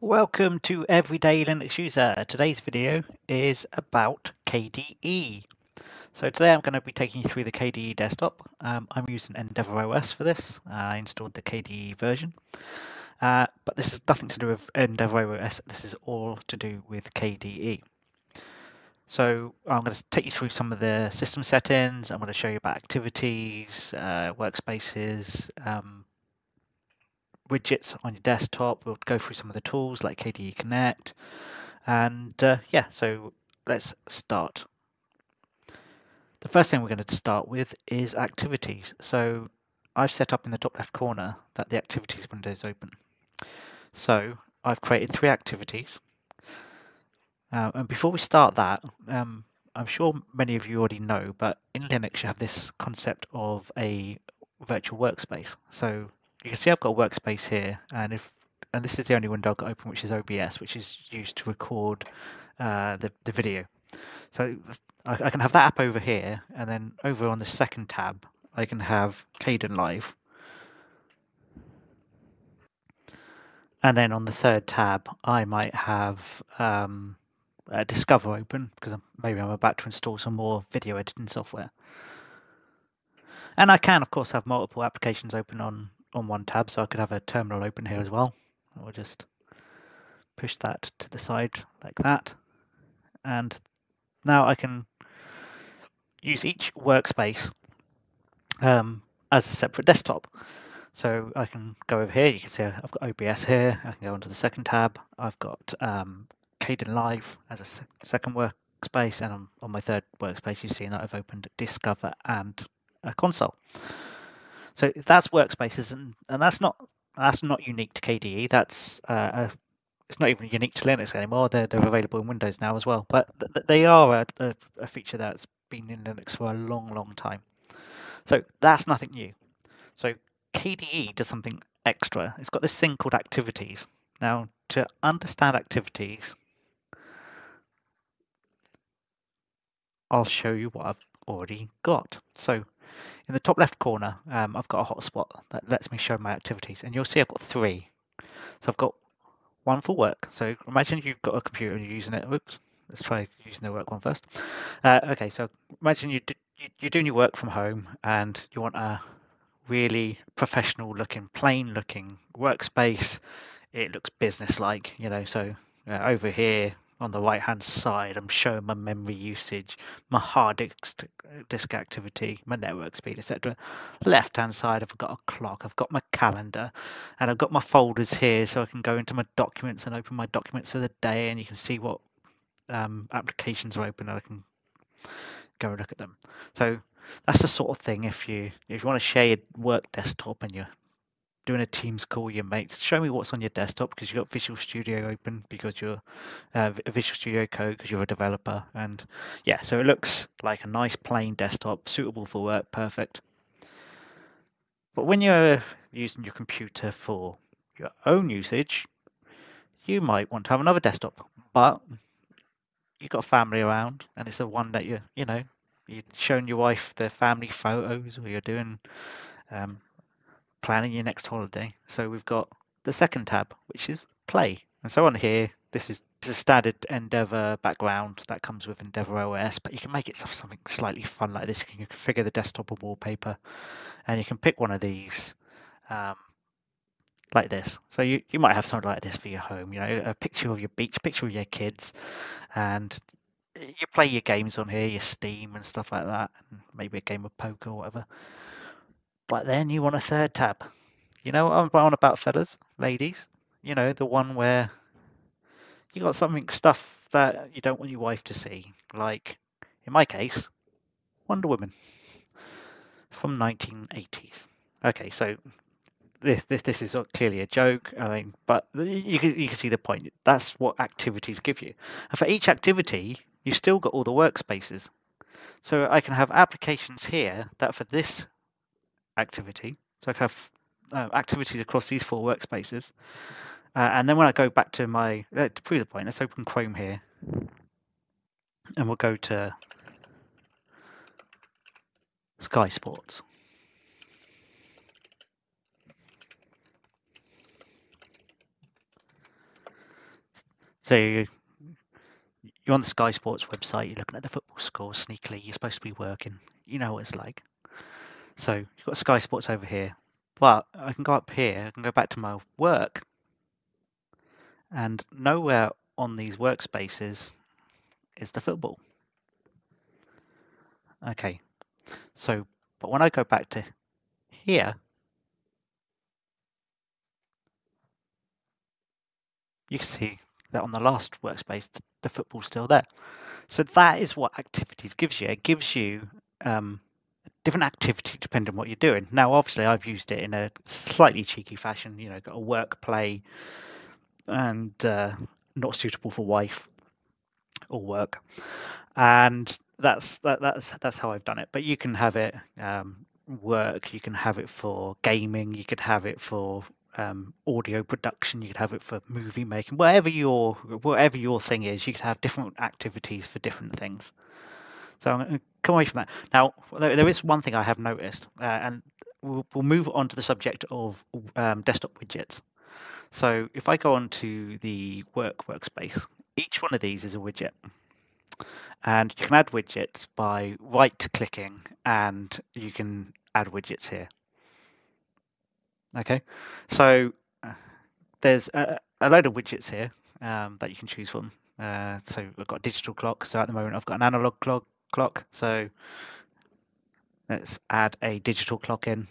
Welcome to Everyday Linux User. Today's video is about KDE. So today I'm going to be taking you through the KDE desktop. Um, I'm using Endeavour OS for this. Uh, I installed the KDE version. Uh, but this is nothing to do with Endeavour OS. This is all to do with KDE. So I'm going to take you through some of the system settings. I'm going to show you about activities, uh, workspaces, um, widgets on your desktop. We'll go through some of the tools like KDE Connect. And uh, yeah, so let's start. The first thing we're going to start with is activities. So I've set up in the top left corner that the activities window is open. So I've created three activities. Uh, and before we start that, um, I'm sure many of you already know, but in Linux you have this concept of a virtual workspace. So you can see I've got a workspace here, and if and this is the only window I've got open, which is OBS, which is used to record uh, the the video. So I, I, can have that app over here, and then over on the second tab, I can have Kdenlive. And then on the third tab, I might have um, uh, Discover open because I'm, maybe I'm about to install some more video editing software. And I can, of course, have multiple applications open on on one tab, so I could have a terminal open here as well. I'll just push that to the side like that. And now I can use each workspace um, as a separate desktop. So I can go over here, you can see I've got OBS here, I can go onto the second tab, I've got um, Live as a se second workspace, and on, on my third workspace you've seen that I've opened Discover and a console. So that's workspaces, and, and that's not that's not unique to KDE. That's uh, a, it's not even unique to Linux anymore. They're they're available in Windows now as well. But th they are a, a, a feature that's been in Linux for a long, long time. So that's nothing new. So KDE does something extra. It's got this thing called activities. Now, to understand activities, I'll show you what I've already got. So in the top left corner, um, I've got a hotspot that lets me show my activities. And you'll see I've got three. So I've got one for work. So imagine you've got a computer and you're using it. Oops, let's try using the work one first. Uh, okay, so imagine you do, you're doing your work from home and you want a really professional looking, plain looking workspace. It looks business like, you know, so uh, over here on the right hand side, I'm showing my memory usage, my hard disk, disk activity, my network speed, etc. Left hand side, I've got a clock, I've got my calendar, and I've got my folders here so I can go into my documents and open my documents of the day, and you can see what um, applications are open, and I can go and look at them. So that's the sort of thing if you if you want to share your work desktop and you're doing a Teams call with your mates, show me what's on your desktop because you've got Visual Studio open because you're uh, Visual Studio Code because you're a developer. And yeah, so it looks like a nice plain desktop, suitable for work, perfect. But when you're using your computer for your own usage, you might want to have another desktop. But you've got family around and it's the one that you you know, you're showing your wife the family photos or you're doing um, planning your next holiday. So we've got the second tab, which is play. And so on here, this is, a standard Endeavour background that comes with Endeavour OS, but you can make it something slightly fun like this. You can configure the desktop or wallpaper, and you can pick one of these um, like this. So you, you might have something like this for your home, you know, a picture of your beach, picture of your kids, and you play your games on here, your Steam and stuff like that, and maybe a game of poker or whatever. But then you want a third tab. You know what I'm on about, fellas, ladies? You know, the one where you got something, stuff that you don't want your wife to see. Like, in my case, Wonder Woman from 1980s. Okay, so this this this is clearly a joke. I mean, but you can you can see the point. That's what activities give you. And for each activity, you've still got all the workspaces. So I can have applications here that for this activity. So I can have uh, activities across these four workspaces. Uh, and then when I go back to my, uh, to prove the point, let's open Chrome here. And we'll go to Sky Sports. So you, you're on the Sky Sports website, you're looking at the football scores sneakily, you're supposed to be working. You know what it's like. So you've got Sky Sports over here. But I can go up here, I can go back to my work. And nowhere on these workspaces is the football. Okay, so, but when I go back to here, you can see that on the last workspace, the, football's still there. So that is what activities gives you. It gives you um, different activity depending on what you're doing. Now, obviously, I've used it in a slightly cheeky fashion. You know, got a work play and uh, not suitable for wife or work, and that's that, that's that's how I've done it. But you can have it um, work. You can have it for gaming. You could have it for um, audio production. You could have it for movie making. Whatever your whatever your thing is, you could have different activities for different things. So I'm going to come away from that. Now, there, is one thing I have noticed, uh, and we'll, we'll, move on to the subject of um, desktop widgets. So if I go on to the work workspace, each one of these is a widget. And you can add widgets by right clicking and you can add widgets here. Okay, so uh, there's a, a, load of widgets here um, that you can choose from. Uh, so I've got a digital clock. So at the moment I've got an analog clock. Clock. So let's add a digital clock in.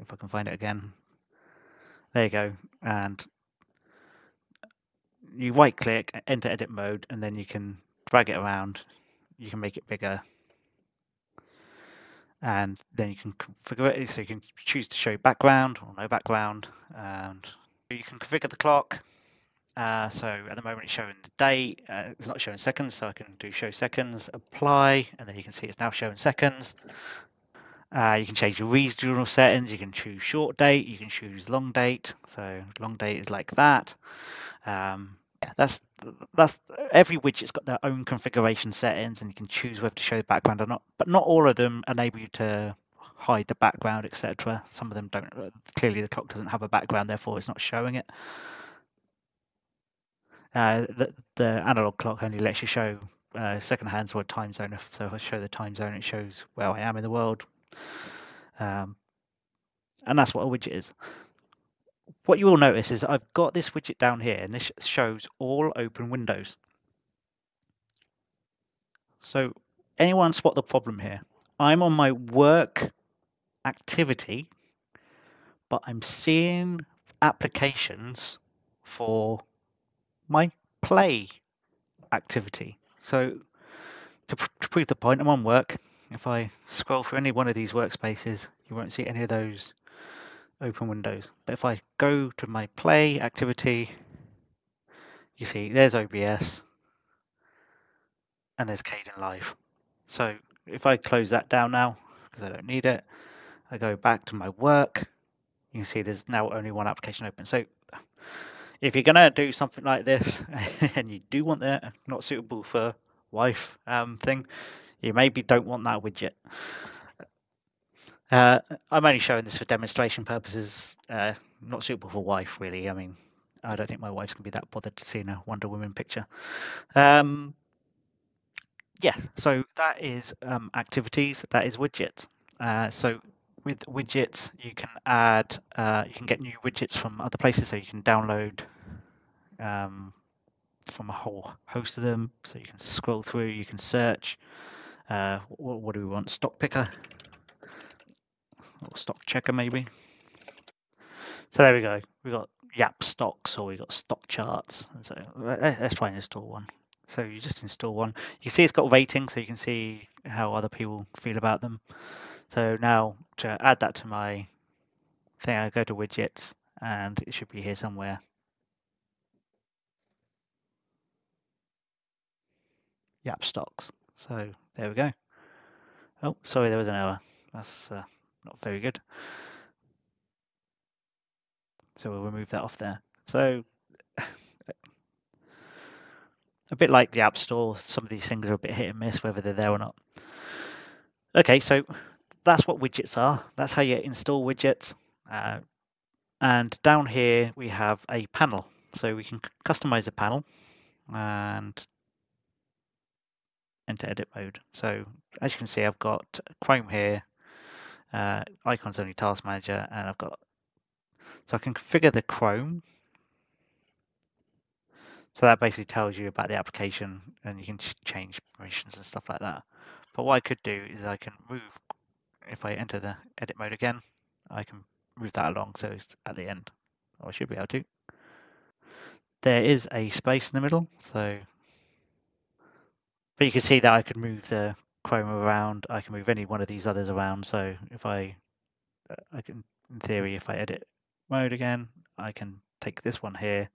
If I can find it again. There you go. And you right click, enter edit mode, and then you can drag it around. You can make it bigger. And then you can configure it so you can choose to show background or no background. And you can configure the clock. Uh, so at the moment it's showing the date, uh, it's not showing seconds, so I can do show seconds, apply, and then you can see it's now showing seconds. Uh, you can change your regional settings, you can choose short date, you can choose long date, so long date is like that. Um, yeah, that's that's every widget's got their own configuration settings, and you can choose whether to show the background or not. But not all of them enable you to hide the background, etc. Some of them don't. Uh, clearly, the clock doesn't have a background, therefore it's not showing it. Uh, the, the analog clock only lets you show uh, second hands or a time zone. If, So if I show the time zone, it shows where I am in the world. Um, and that's what a widget is what you will notice is I've got this widget down here and this shows all open windows. So anyone spot the problem here? I'm on my work activity, but I'm seeing applications for my play activity. So to, pr to prove the point, I'm on work. If I scroll through any one of these workspaces, you won't see any of those open windows. But if I go to my play activity, you see there's OBS and there's Caden Kdenlive. So if I close that down now, because I don't need it, I go back to my work, you can see there's now only one application open. So if you're going to do something like this and you do want that not suitable for wife um, thing, you maybe don't want that widget. Uh, I'm only showing this for demonstration purposes, uh, not suitable for wife, really. I mean, I don't think my wife's to be that bothered to seeing a Wonder Woman picture. Um, yeah, so that is um, activities, that is widgets. Uh, so with widgets, you can add, uh, you can get new widgets from other places, so you can download um, from a whole host of them. So you can scroll through, you can search. Uh, what, what do we want? Stock picker or stock checker maybe. So there we go. We got Yap stocks or we got stock charts. And so let's try and install one. So you just install one. You see it's got ratings, so you can see how other people feel about them. So now to add that to my thing, I go to widgets and it should be here somewhere. Yap stocks. So there we go. Oh, sorry, there was an error. That's uh, not very good. So we'll remove that off there. So a bit like the App Store, some of these things are a bit hit and miss whether they're there or not. Okay, so that's what widgets are. That's how you install widgets. Uh, and down here we have a panel. So we can customize the panel and enter edit mode. So as you can see, I've got Chrome here, uh, icons only task manager, and I've got, so I can configure the Chrome. So that basically tells you about the application and you can change permissions and stuff like that. But what I could do is I can move, if I enter the edit mode again, I can move that along so it's at the end. Or I should be able to. There is a space in the middle, so but you can see that I could move the Chrome around. I can move any one of these others around. So if I, I can, in theory, if I edit mode again, I can take this one here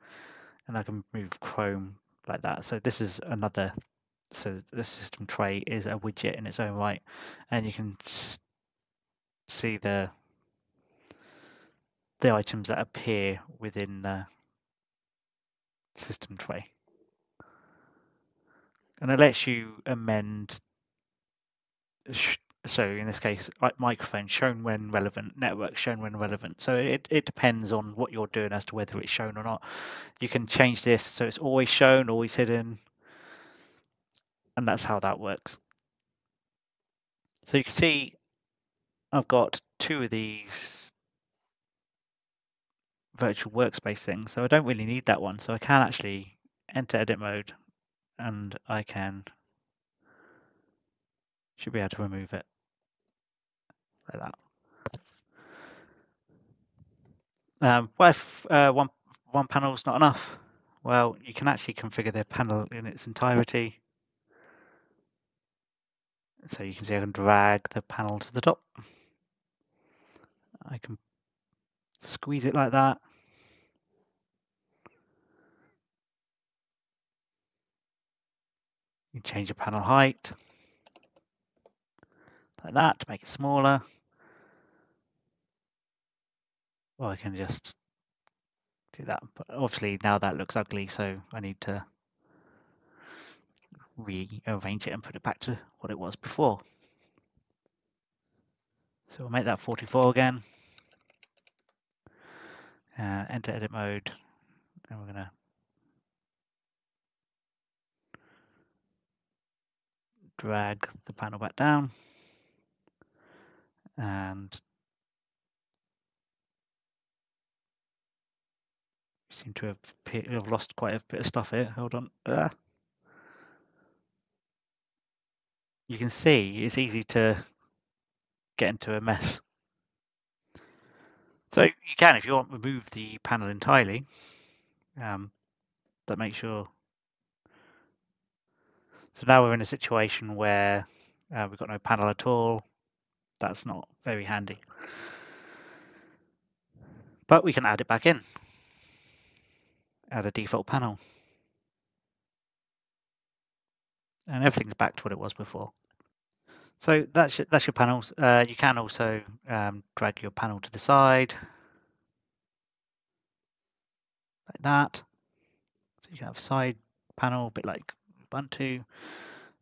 and I can move Chrome like that. So this is another, so the system tray is a widget in its own right. And you can see the the items that appear within the system tray and it lets you amend. So in this case, microphone shown when relevant, network shown when relevant. So it, it depends on what you're doing as to whether it's shown or not. You can change this so it's always shown, always hidden, and that's how that works. So you can see I've got two of these virtual workspace things, so I don't really need that one. So I can actually enter edit mode and I can should be able to remove it like that. Um, what if uh, one one panel is not enough? Well, you can actually configure the panel in its entirety. So you can see I can drag the panel to the top. I can squeeze it like that. You change the panel height like that to make it smaller. Or I can just do that. But obviously now that looks ugly, so I need to rearrange it and put it back to what it was before. So we'll make that 44 again. Uh, enter edit mode, and we're going to drag the panel back down and we seem to have, have lost quite a bit of stuff here. Hold on. Ah. You can see it's easy to get into a mess. So you can, if you want, remove the panel entirely. Um, that makes sure so now we're in a situation where uh, we've got no panel at all. That's not very handy. But we can add it back in. Add a default panel. And everything's back to what it was before. So that's your, that's your panels. Uh, you can also um, drag your panel to the side. Like that. So you can have side panel, a bit like Ubuntu.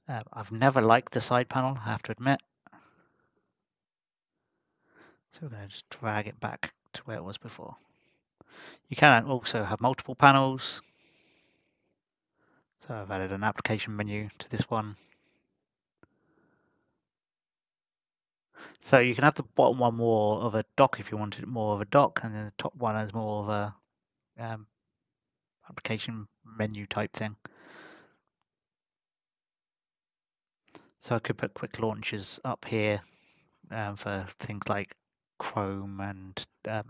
Uh, I've never liked the side panel, I have to admit. So we're going to just drag it back to where it was before. You can also have multiple panels. So I've added an application menu to this one. So you can have the bottom one more of a dock if you wanted more of a dock, and then the top one as more of a um, application menu type thing. So I could put quick launches up here um, for things like Chrome and um,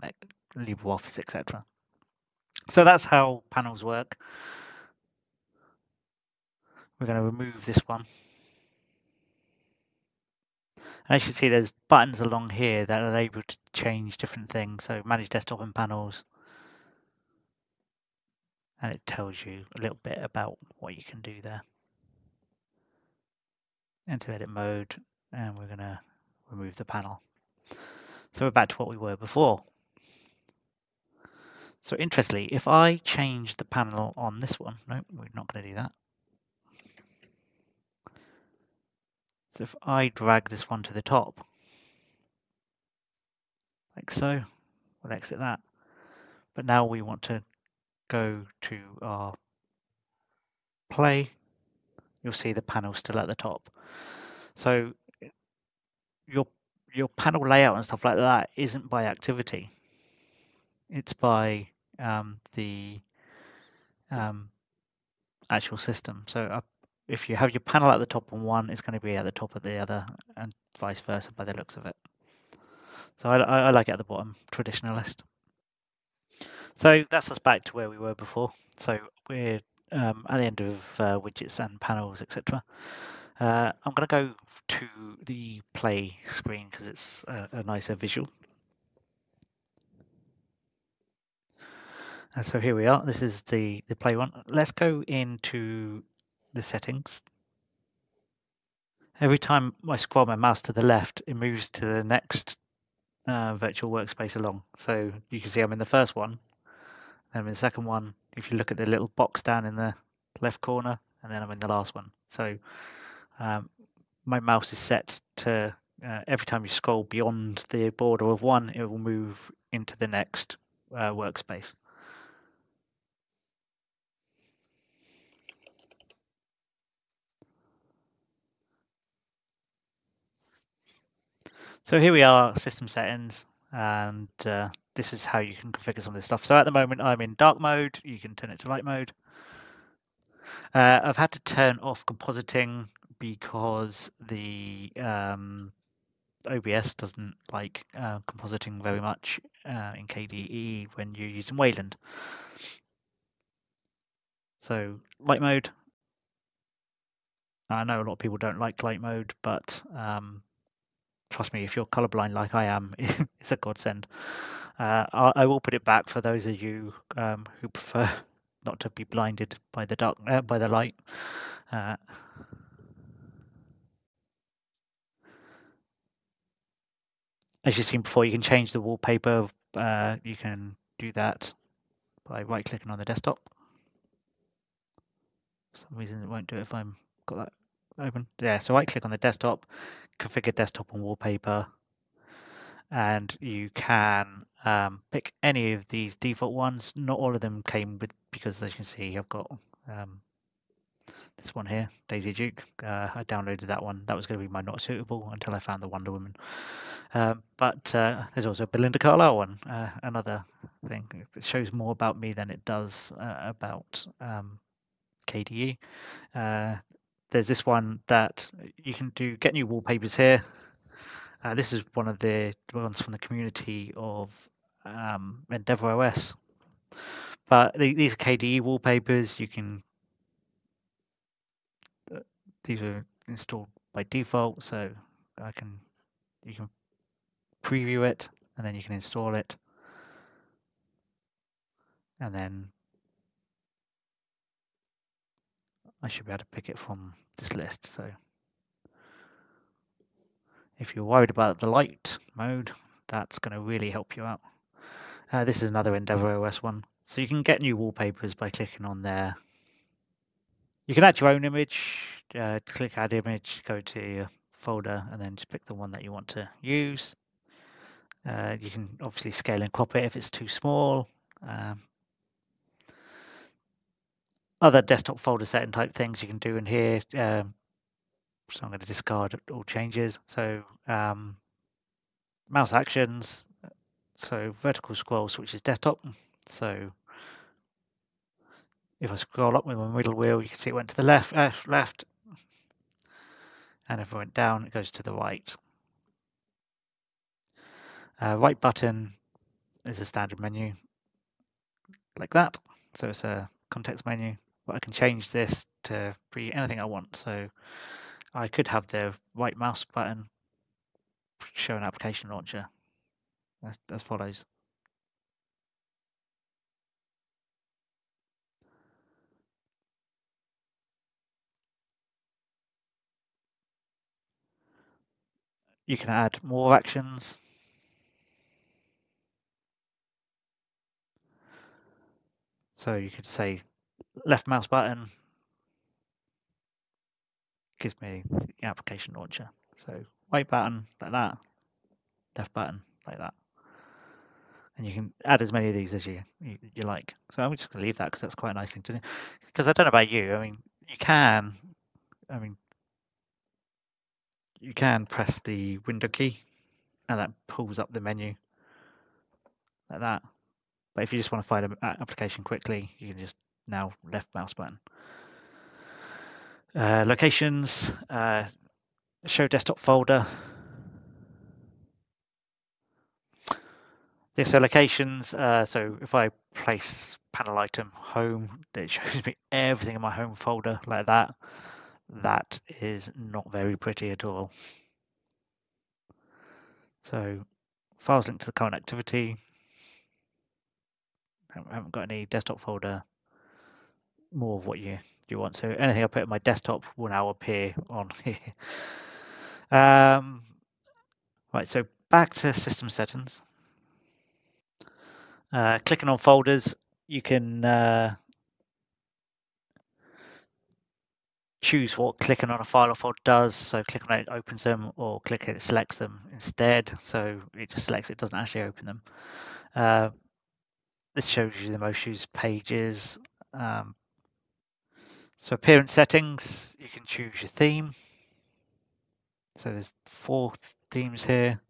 LibreOffice, etc. So that's how panels work. We're going to remove this one. And as you can see, there's buttons along here that are able to change different things. So manage desktop and panels. And it tells you a little bit about what you can do there enter edit mode, and we're going to remove the panel. So we're back to what we were before. So interestingly, if I change the panel on this one, no, we're not going to do that. If I drag this one to the top, like so, we'll exit that. But now we want to go to our play, you'll see the panel still at the top. So your your panel layout and stuff like that isn't by activity. It's by um, the um, actual system. So uh, if you have your panel at the top on one, it's going to be at the top of the other, and vice versa by the looks of it. So I, I, like it at the bottom, traditionalist. So that's us back to where we were before. So we're um, at the end of uh, widgets and panels, etc. Uh, I'm going to go to the play screen because it's a, a, nicer visual. And so here we are. This is the, the play one. Let's go into the settings. Every time I scroll my mouse to the left, it moves to the next uh, virtual workspace along. So you can see I'm in the first one. Then I'm in the second one. If you look at the little box down in the left corner, and then I'm in the last one. So um, my mouse is set to uh, every time you scroll beyond the border of one, it will move into the next uh, workspace. So here we are, system settings, and uh, this is how you can configure some of this stuff. So at the moment I'm in dark mode, you can turn it to light mode. Uh, I've had to turn off compositing because the um, OBS doesn't like uh, compositing very much uh, in KDE when you're using Wayland. So light mode. I know a lot of people don't like light mode, but um, trust me, if you're colorblind like I am, it's a godsend. Uh, I, will put it back for those of you um, who prefer not to be blinded by the dark uh, by the light. Uh, as you've seen before, you can change the wallpaper. Uh, you can do that by right clicking on the desktop. For some reason it won't do it if I'm got that open. Yeah, so right click on the desktop, configure desktop and wallpaper, and you can um, pick any of these default ones. Not all of them came with, because as you can see, I've got um, this one here, Daisy Duke. Uh, I downloaded that one. That was going to be my not suitable until I found the Wonder Woman. Um, but uh, there's also a Belinda Carlisle one, uh, another thing. It shows more about me than it does uh, about um, KDE. There's this one that you can do get new wallpapers here. Uh, this is one of the ones from the community of um, Endeavour OS. But the, these are KDE wallpapers. You can uh, these are installed by default, so I can you can preview it and then you can install it, and then I should be able to pick it from this list. So if you're worried about the light mode, that's going to really help you out. Uh, this is another Endeavour OS one. So you can get new wallpapers by clicking on there. You can add your own image, uh, click add image, go to your folder and then just pick the one that you want to use. Uh, you can obviously scale and crop it if it's too small. Um, other desktop folder setting type things you can do in here. Um, so I'm going to discard all changes. So um, mouse actions. So vertical scroll switches desktop. So if I scroll up with my middle wheel, you can see it went to the left, uh, left. And if I went down, it goes to the right. Uh, right button is a standard menu like that. So it's a context menu but I can change this to be anything I want. So I could have the right mouse button show an application launcher as, as follows. You can add more actions. So you could say left mouse button gives me the application launcher. So right button like that, left button like that. and you can add as many of these as you you, you like. So I'm just going to leave that because that's quite a nice thing to do. Because I don't know about you. I mean, you can. I mean, you can press the window key, and that pulls up the menu like that. But if you just want to find an application quickly, you can just now left mouse button. Uh, locations, uh, show desktop folder. Yeah, so locations. Uh, so if I place panel item home, it shows me everything in my home folder like that. That is not very pretty at all. So files linked to the current activity. I haven't got any desktop folder. More of what you you want. So anything I put in my desktop will now appear on here. Um, right, so back to system settings. Uh, clicking on folders, you can uh, choose what clicking on a file or folder does. So click on it, opens them, or click it, it selects them instead. So it just selects it, doesn't actually open them. Uh, this shows you the most used pages. Um, so appearance settings, you can choose your theme. So there's four themes here.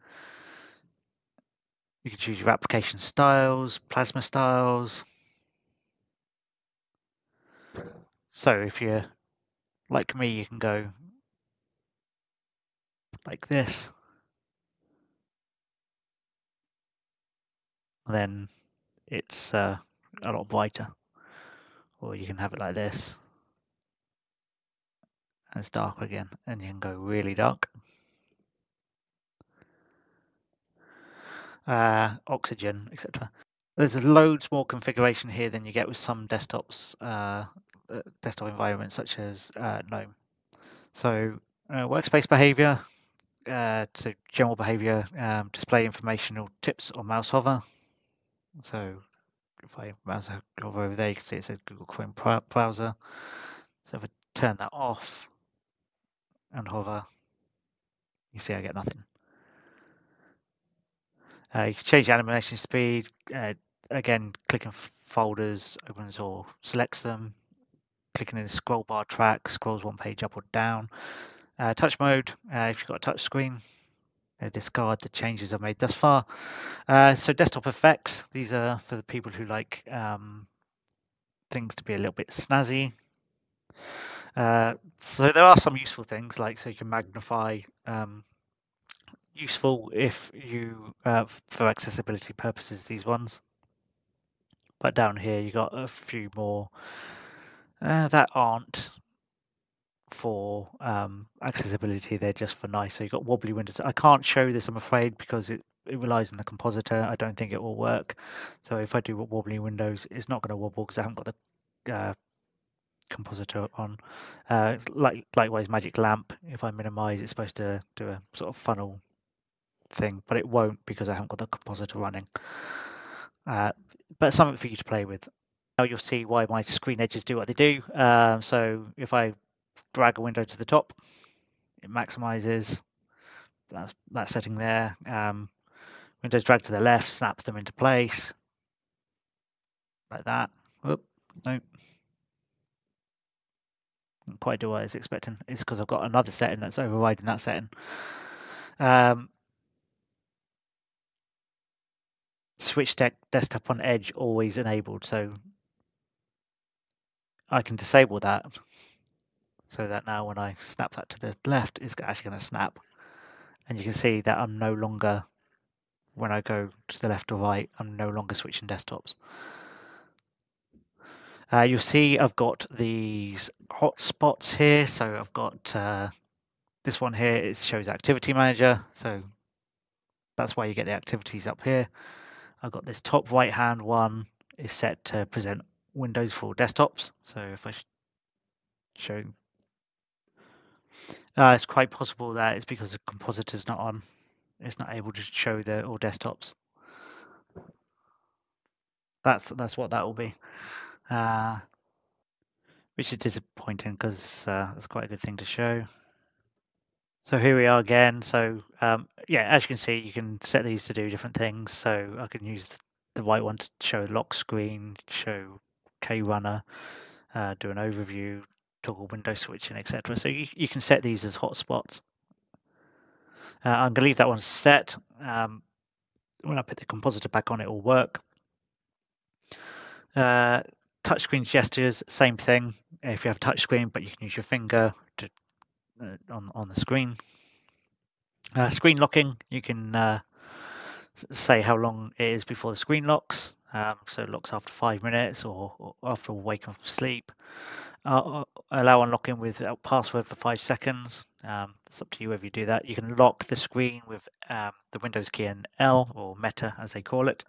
You can choose your application styles, plasma styles. So if you're like me, you can go like this. Then it's uh, a lot brighter. Or you can have it like this. And it's dark again. And you can go really dark. uh, oxygen, etc. There's loads more configuration here than you get with some desktops, uh, uh, desktop environments such as uh, GNOME. So uh, workspace behavior, uh, to general behavior, um, display informational tips on mouse hover. So if I mouse hover over there, you can see it says Google Chrome browser. So if I turn that off and hover, you see I get nothing. Uh, you can change animation speed. Uh, again, clicking folders opens or selects them. Clicking in the scroll bar track scrolls one page up or down. Uh, touch mode, uh, if you've got a touch screen, uh, discard the changes I've made thus far. Uh, so desktop effects, these are for the people who like um, things to be a little bit snazzy. So there are some useful things like so you can magnify um, useful if you uh, for accessibility purposes these ones. But down here you got a few more uh, that aren't for um, accessibility they're just for nice. So you've got wobbly windows. I can't show this i'm afraid because it, it relies on the compositor. I don't think it will work. So if i do wobbly windows it's not going to wobble because i haven't got the uh, compositor on uh, like likewise magic lamp if i minimize it's supposed to do a sort of funnel thing, but it won't because I haven't got the compositor running. Uh, but something for you to play with. Now you'll see why my screen edges do what they do. Uh, so if I drag a window to the top, it maximizes. That's that setting there. Um, windows drag to the left, snaps them into place. Like that. Oop, no. Didn't quite do what I was expecting. It's because I've got another setting that's overriding that setting. Um, switch deck desktop on edge always enabled so I can disable that so that now when I snap that to the left it's actually going to snap and you can see that I'm no longer when I go to the left or right I'm no longer switching desktops uh, you'll see I've got these hotspots here so I've got uh, this one here it shows activity manager so that's why you get the activities up here I've got this top right hand one is set to present Windows for desktops. So if I show, uh, it's quite possible that it's because the compositor's not on. It's not able to show the all desktops. That's that's what that will be, uh, which is disappointing because uh, that's quite a good thing to show. So here we are again. So um, yeah, as you can see, you can set these to do different things. So I can use the right one to show lock screen, show KRunner, uh, do an overview, toggle window switching, etc. So you, you can set these as hotspots. Uh, I'm going to leave that one set. Um, when I put the compositor back on, it will work. Uh, touchscreen gestures, same thing. If you have touchscreen, but you can use your finger to uh, on on the screen. Uh, screen locking, you can uh, say how long it is before the screen locks. Um, so it locks after five minutes or, or after waking from sleep. Uh, uh, allow unlocking with password for five seconds. Um, it's up to you whether you do that. You can lock the screen with um, the Windows key and L or Meta as they call it,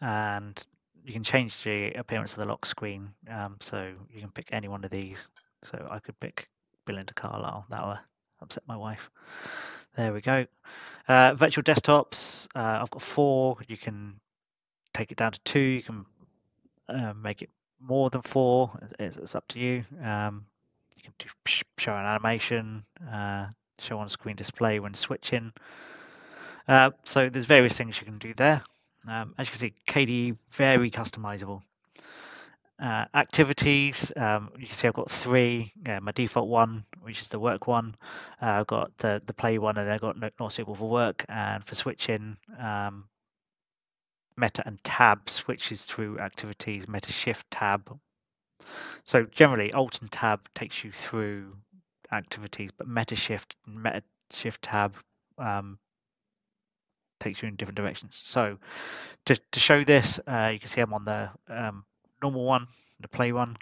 and you can change the appearance of the lock screen. Um, so you can pick any one of these. So I could pick Belinda Carlisle. That'll upset my wife. There we go. Uh, virtual desktops. Uh, I've got four. You can take it down to two. You can uh, make it more than four. It's, it's up to you. Um, you can do show an animation, uh, show on screen display when switching. Uh, so there's various things you can do there. Um, as you can see, KDE very customizable. Uh, activities, um, you can see I've got three. my default one, which is the work one. Uh, I've got the, the play one, and I've got not suitable for work. And for switching, um, meta and tab switches through activities, meta shift tab. So generally, alt and tab takes you through activities, but meta shift, meta shift tab um, takes you in different directions. So to, to show this, uh, you can see I'm on the um, normal one, the play one,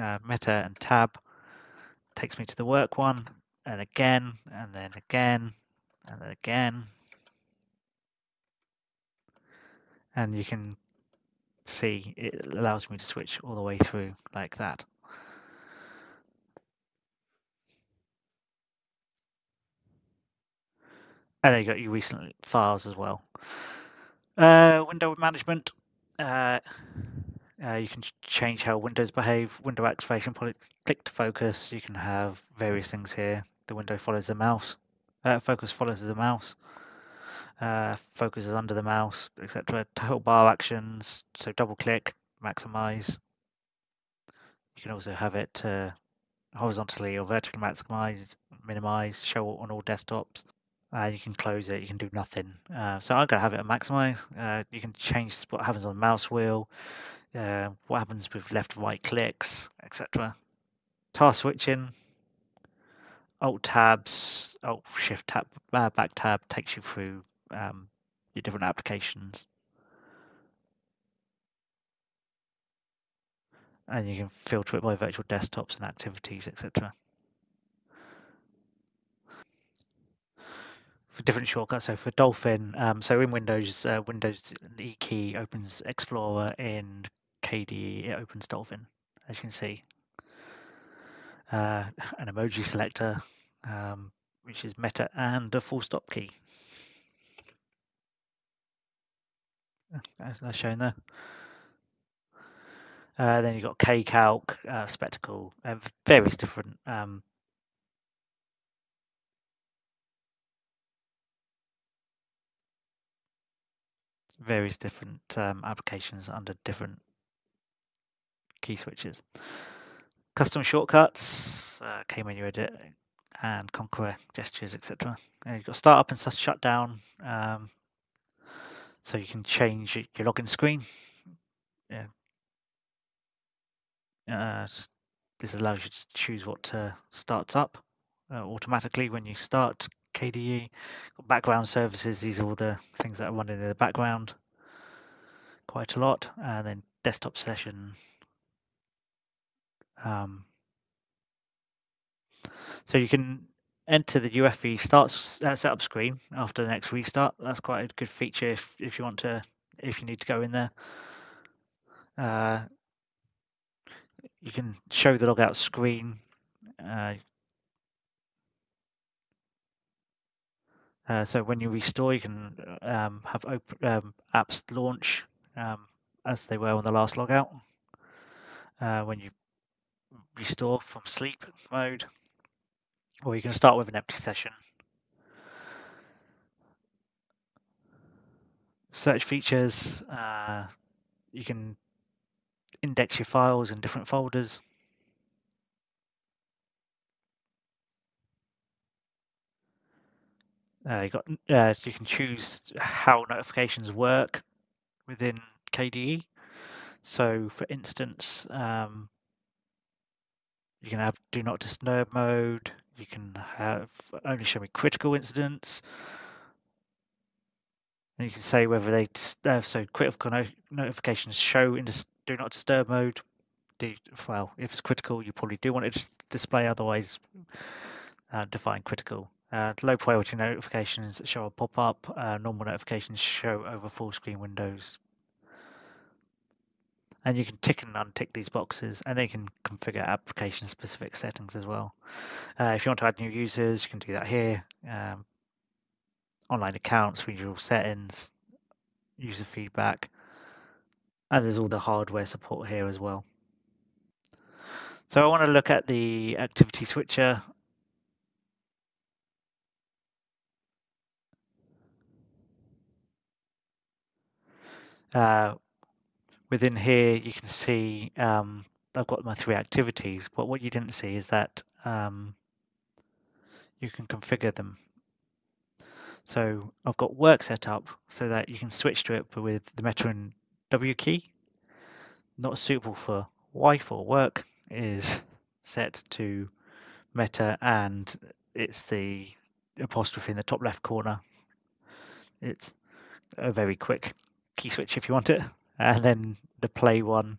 uh, meta and tab takes me to the work one, and again, and then again, and then again. And you can see it allows me to switch all the way through like that. And then you got your recent files as well. Uh, window management. Uh, uh, you can change how windows behave. Window activation, click to focus. You can have various things here. The window follows the mouse. Uh, focus follows the mouse. Uh, focus is under the mouse, etc. Toolbar actions. So double click, maximize. You can also have it horizontally or vertically maximize, minimize, show on all desktops. Uh, you can close it, you can do nothing. Uh, so I'm going to have it at maximize. Uh, you can change what happens on the mouse wheel, uh, what happens with left right clicks, etc. Task switching, alt tabs, alt shift tab, uh, back tab takes you through um, your different applications. And you can filter it by virtual desktops and activities, etc. for different shortcuts. So for Dolphin, um, so in Windows, uh, Windows E key opens Explorer. In KDE, it opens Dolphin, as you can see. Uh, an emoji selector, um, which is meta, and a full stop key. That's shown there. Uh, then you've got KCalc, uh, Spectacle, uh, various different um, various different um, applications under different key switches. Custom shortcuts, uh, K-menu edit, and Konqueror gestures, etc. you've got start up and shutdown, um, so you can change your login screen. Yeah. Uh, this allows you to choose what uh, starts up uh, automatically when you start KDE, background services. These are all the things that are running in the background quite a lot. And then desktop session. Um, so you can enter the UEFI start uh, setup screen after the next restart. That's quite a good feature if, if you want to, if you need to go in there. Uh, you can show the logout screen. Uh, Uh, so when you restore, you can um, have open, um, apps launch um, as they were on the last logout. Uh, when you restore from sleep mode, or you can start with an empty session. search features. Uh, you can index your files in different folders. Uh, you got uh, so you can choose how notifications work within KDE. So, for instance, um, you can have do not disturb mode. You can have only show me critical incidents. And you can say whether they uh, so critical no notifications show in this do not disturb mode. Do well if it's critical, you probably do want it to display. Otherwise, uh, define critical. Uh, low priority notifications show a pop up. Uh, normal notifications show over full screen windows. And you can tick and untick these boxes, and they can configure application specific settings as well. Uh, if you want to add new users, you can do that here. Um, online accounts, regional settings, user feedback, and there's all the hardware support here as well. So I want to look at the activity switcher. Uh, within here, you can see um, I've got my three activities, but what you didn't see is that um, you can configure them so I've got work set up so that you can switch to it with the Meta and W key. Not suitable for wife or work is set to Meta and it's the apostrophe in the top left corner. It's a very quick key switch if you want it. And then the play one,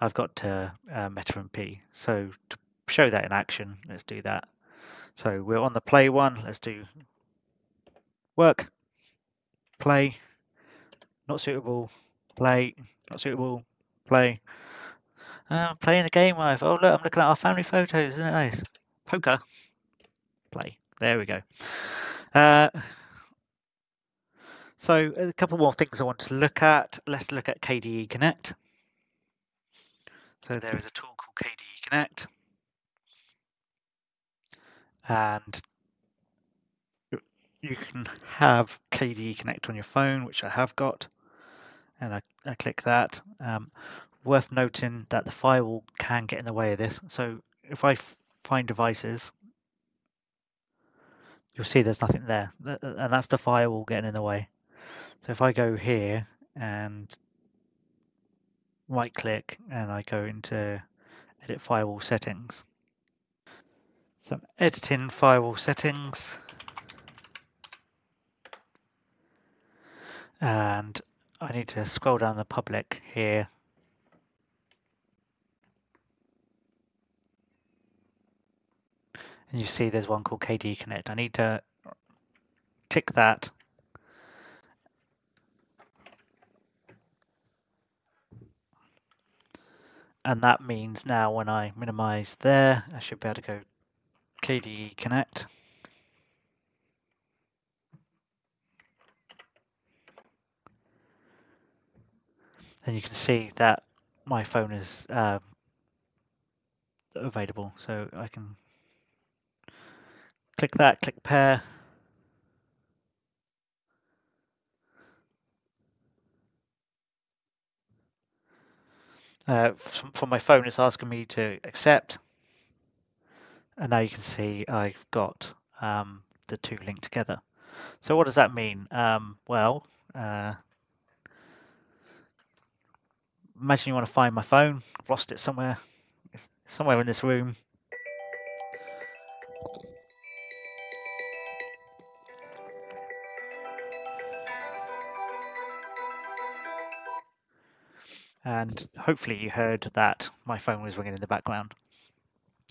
I've got to uh, Meta and P. So to show that in action, let's do that. So we're on the play one. Let's do work, play, not suitable, play, not suitable, play. Uh, playing the game live. Oh, look, I'm looking at our family photos. Isn't it nice? Poker. Play. There we go. Uh, so, a couple more things I want to look at. Let's look at KDE Connect. So, there is a tool called KDE Connect. And you can have KDE Connect on your phone, which I have got, and I, I click that. Um, worth noting that the firewall can get in the way of this. So if I find devices, you'll see there's nothing there, and that's the firewall getting in the way. So if I go here and right click and I go into edit firewall settings, some editing firewall settings. and I need to scroll down the public here and you see there's one called KDE Connect. I need to tick that and that means now when I minimize there I should be able to go KDE Connect And you can see that my phone is um, available. So I can click that, click pair. Uh, from, my phone, it's asking me to accept. And now you can see I've got um, the two linked together. So what does that mean? Um, well, uh, imagine you want to find my phone. I've lost it somewhere. It's somewhere in this room. And hopefully you heard that my phone was ringing in the background.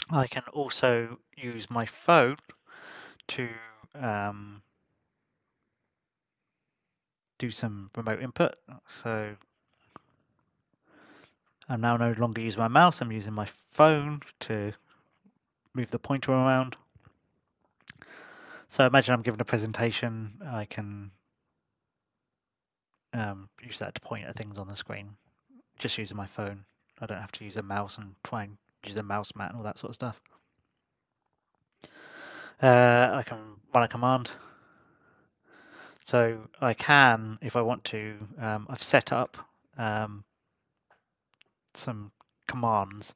I can also use my phone to um, do some remote input. So I'm now no longer using my mouse, I'm using my phone to move the pointer around. So imagine I'm giving a presentation, I can um, use that to point at things on the screen, just using my phone. I don't have to use a mouse and try and use a mouse mat and all that sort of stuff. Uh, I can run a command. So I can, if I want to, um, I've set up um, some commands.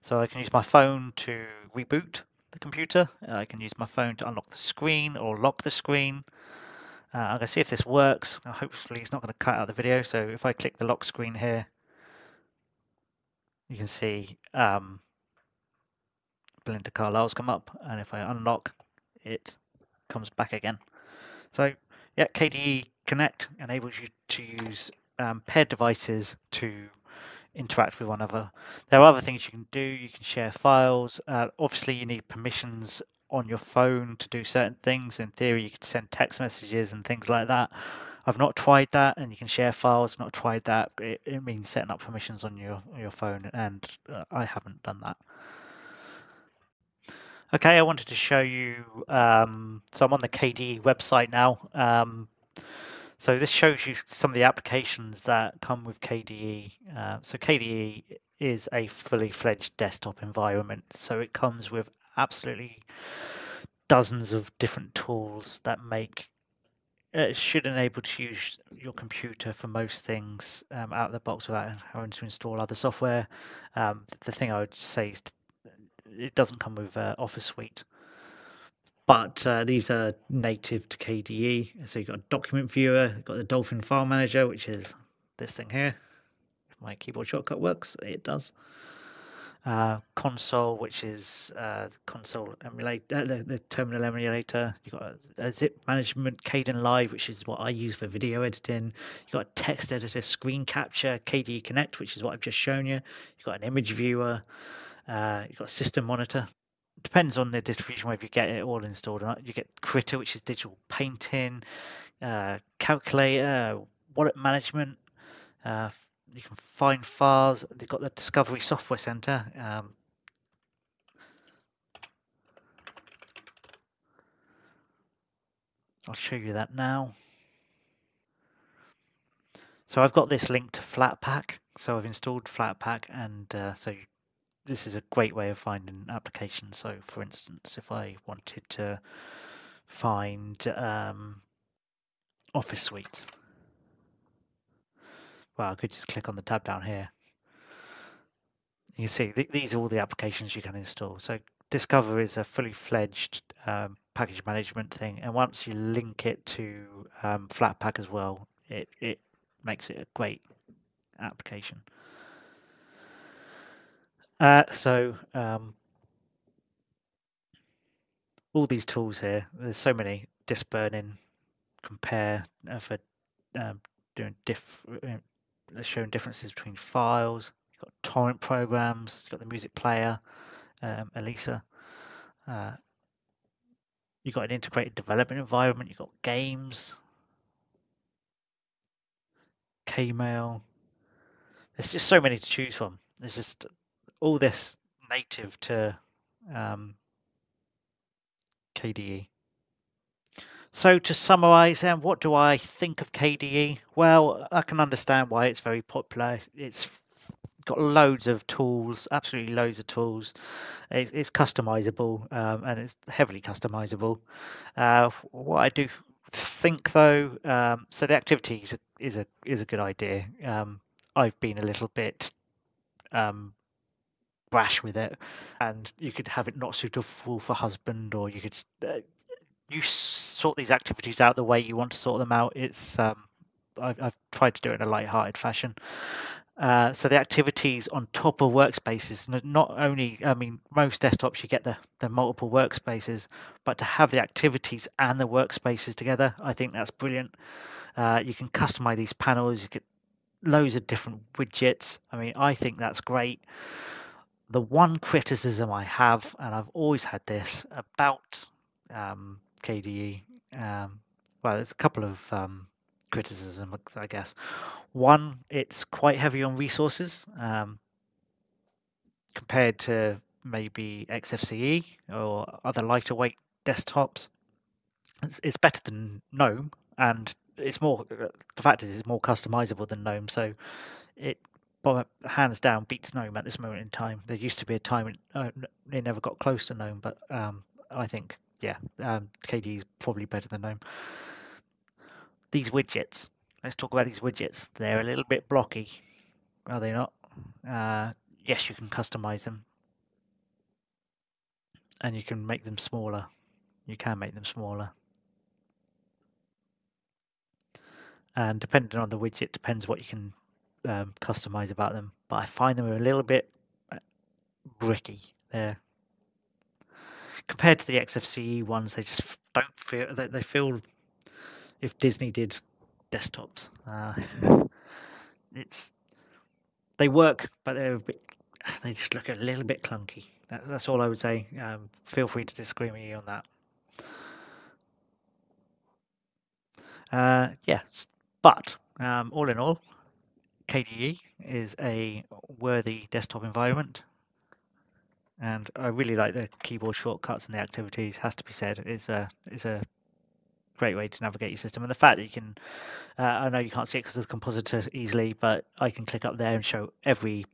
So I can use my phone to reboot the computer. I can use my phone to unlock the screen or lock the screen. Uh, I'm going to see if this works. Hopefully it's not going to cut out the video. So if I click the lock screen here, you can see um, Belinda Carlisle's come up. And if I unlock, it comes back again. So yeah, KDE Connect enables you to use um, paired devices to interact with one another. There are other things you can do. You can share files. Uh, obviously, you need permissions on your phone to do certain things. In theory, you could send text messages and things like that. I've not tried that, and you can share files. Not tried that. It, it means setting up permissions on your your phone, and uh, I haven't done that. Okay, I wanted to show you. Um, so I'm on the KDE website now. Um, so this shows you some of the applications that come with KDE. Uh, so KDE is a fully fledged desktop environment. So it comes with absolutely dozens of different tools that make it should enable to use your computer for most things um, out of the box without having to install other software. Um, the thing I would say is it doesn't come with uh, Office Suite, but uh, these are native to KDE. So you've got a document viewer, you've got the Dolphin File Manager, which is this thing here. If my keyboard shortcut works, it does uh, Konsole, which is uh, console emulator, uh, the, the, terminal emulator. You've got a, a, zip management, Caden Kdenlive, which is what I use for video editing. You've got a text editor, screen capture, KDE Connect, which is what I've just shown you. You've got an image viewer. Uh, you've got a system monitor. Depends on the distribution whether you get it all installed or not. You get Krita, which is digital painting, uh, calculator, wallet management, uh, you can find files. They've got the Discovery Software Center. Um, I'll show you that now. So I've got this link to Flatpak. So I've installed Flatpak, and uh, so this is a great way of finding applications. So, for instance, if I wanted to find um, Office suites, well, I could just click on the tab down here. You see th these are all the applications you can install. So Discover is a fully fledged um, package management thing, and once you link it to um, Flatpak as well, it it makes it a great application. Uh, so um, all these tools here, there's so many disk burning, compare uh, for um, doing diff showing differences between files. You've got torrent programs. You've got the music player, um, Elisa. Uh, you've got an integrated development environment. You've got games, Kmail. There's just so many to choose from. There's just all this native to um, KDE. So to summarise then, what do I think of KDE? Well, I can understand why it's very popular. It's got loads of tools, absolutely loads of tools. It, it's customizable um, and it's heavily customizable. Uh, what I do think though, um, so the activities is a is a good idea. Um, I've been a little bit um, rash with it, and you could have it not suitable for husband, or you could uh, you sort these activities out the way you want to sort them out. It's um, I've, I've tried to do it in a light-hearted fashion. Uh, so the activities on top of workspaces, not only, I mean, most desktops you get the, the multiple workspaces, but to have the activities and the workspaces together, I think that's brilliant. Uh, you can customize these panels, you get loads of different widgets. I mean, I think that's great. The one criticism I have, and I've always had this about um, KDE. Um, well, there's a couple of um, criticisms, I guess. One, it's quite heavy on resources um, compared to maybe XFCE or other lighter weight desktops. It's, it's better than GNOME, and it's more. Uh, the fact is, it's more customizable than GNOME, so it hands down beats GNOME at this moment in time. There used to be a time it, uh, it never got close to GNOME, but um, I think yeah, um, is probably better than GNOME. these widgets. Let's talk about these widgets. They're a little bit blocky, are they not? Uh, yes, you can customize them, and you can make them smaller. You can make them smaller. And depending on the widget, depends what you can um, customize about them. But I find them a little bit uh, bricky. They're compared to the XFCE ones, they just don't feel. They, they feel if Disney did desktops. Uh, it's they work, but they're a bit. They just look a little bit clunky. That, that's all I would say. Um, feel free to disagree with me on that. Uh, yeah, but um, all in all, KDE is a worthy desktop environment, and I really like the keyboard shortcuts and the activities. Has to be said, it's a it's a great way to navigate your system. And the fact that you can, uh, I know you can't see it because of the compositor easily, but I can click up there and show every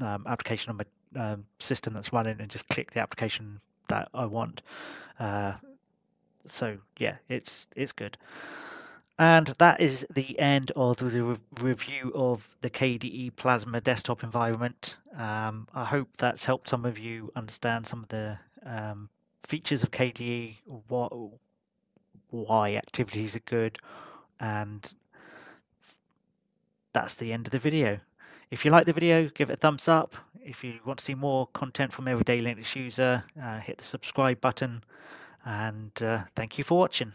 um, application on my um, system that's running and just click the application that I want. Uh, so yeah, it's it's good. And that is the end of the re review of the KDE Plasma desktop environment. Um, I hope that's helped some of you understand some of the um, features of KDE, what why activities are good, and that's the end of the video. If you like the video, give it a thumbs up. If you want to see more content from Everyday Linux User, uh, hit the subscribe button, and uh, thank you for watching.